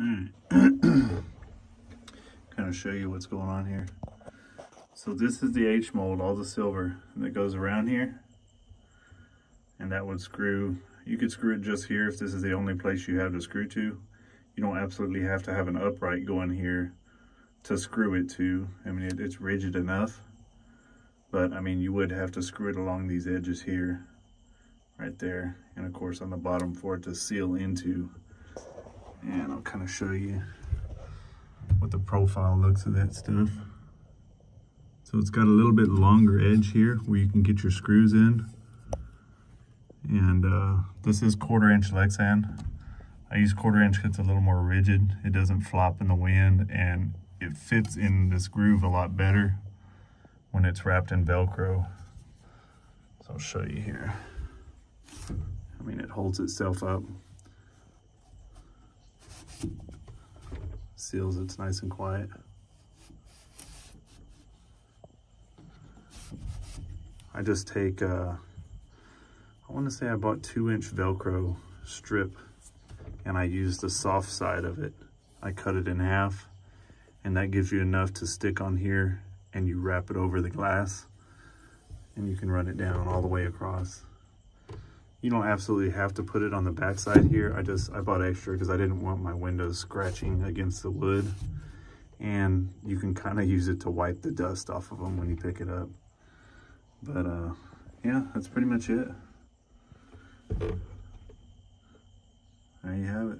Alright. kind of show you what's going on here. So this is the H mold, all the silver that goes around here. And that would screw, you could screw it just here if this is the only place you have to screw to. You don't absolutely have to have an upright going here to screw it to. I mean, it, it's rigid enough. But I mean, you would have to screw it along these edges here, right there. And of course on the bottom for it to seal into and I'll kind of show you what the profile looks of that stuff. So it's got a little bit longer edge here where you can get your screws in. And uh, this is quarter inch Lexan. I use quarter inch because it's a little more rigid. It doesn't flop in the wind and it fits in this groove a lot better when it's wrapped in Velcro. So I'll show you here. I mean, it holds itself up seals it's nice and quiet. I just take, uh, I want to say I bought two inch Velcro strip and I use the soft side of it. I cut it in half and that gives you enough to stick on here and you wrap it over the glass and you can run it down all the way across. You don't absolutely have to put it on the back side here. I just, I bought extra because I didn't want my windows scratching against the wood. And you can kind of use it to wipe the dust off of them when you pick it up. But uh, yeah, that's pretty much it. There you have it.